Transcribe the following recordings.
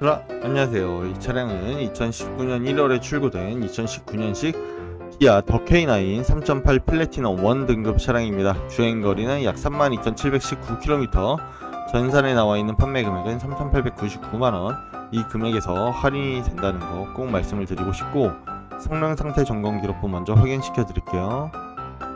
그라 안녕하세요. 이 차량은 2019년 1월에 출고된 2019년식 기아 더K9 3.8 플래티넘 1 등급 차량입니다. 주행거리는 약 32,719km, 전산에 나와 있는 판매 금액은 3,899만원, 이 금액에서 할인이 된다는 거 꼭 말씀을 드리고 싶고, 성능 상태 점검 기록부 먼저 확인시켜 드릴게요.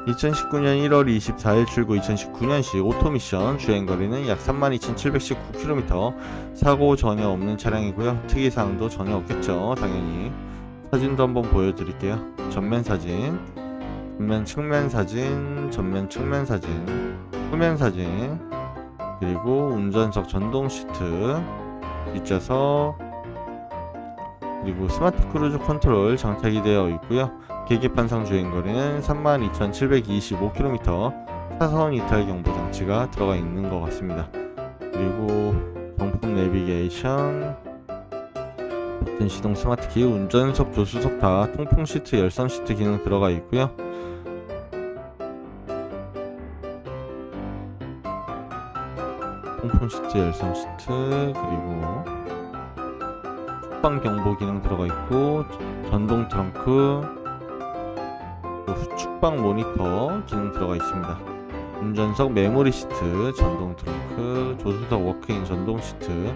2019년 1월 24일 출고 2019년식 오토미션 주행거리는 약 32,719km 사고 전혀 없는 차량이고요. 특이사항도 전혀 없겠죠. 당연히. 사진도 한번 보여드릴게요. 전면 사진 전면 측면 사진 전면 측면 사진 후면 사진. 그리고 운전석 전동 시트. 뒷좌석 그리고 smart cruise control 장착이 되어 있고요 계기판상 주행거리는 32,725km 차선 이탈 경보 장치가 들어가 있는 것 같습니다. 그리고 정품 내비게이션 버튼 시동 스마트키 운전석 조수석 다 통풍 시트 열선 시트 기능 들어가 있고요. 통풍 시트 열선 시트 그리고 후방 경보 기능 들어가 있고 전동 트렁크 후측방 모니터 기능 들어가 있습니다. 운전석 메모리 시트, 전동 트렁크, 조수석 walk-in 전동 시트,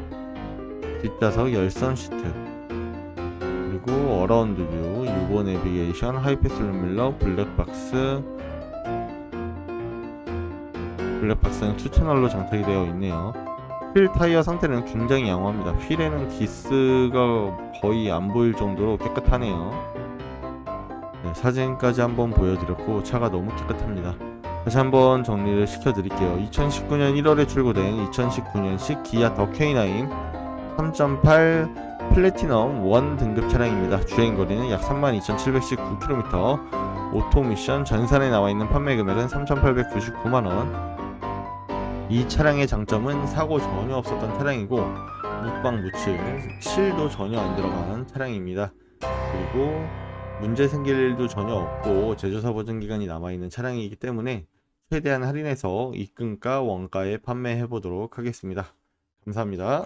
뒷좌석 열선 시트, 그리고 around view, UVO 내비게이션, 하이패스 룸미러, 블랙박스, 블랙박스는 2채널로 장착이 되어 있네요. 휠 타이어 상태는 굉장히 양호합니다. 휠에는 기스가 거의 안 보일 정도로 깨끗하네요. 네, 사진까지 한번 보여드렸고 차가 너무 깨끗합니다. 다시 한번 정리를 시켜드릴게요. 2019년 1월에 출고된 2019년식 기아 더 K9 3.8 플래티넘 1 등급 차량입니다. 주행거리는 약 32,719km, 오토미션 전산에 나와 있는 판매 금액은 3,899만원. 이 차량의 장점은 사고 전혀 없었던 차량이고 묵방 무칠, 실도 전혀 안 들어간 차량입니다. 그리고 문제 생길 일도 전혀 없고 제조사 보증 기간이 남아있는 차량이기 때문에 최대한 할인해서 입금가 원가에 판매해 보도록 하겠습니다. 감사합니다.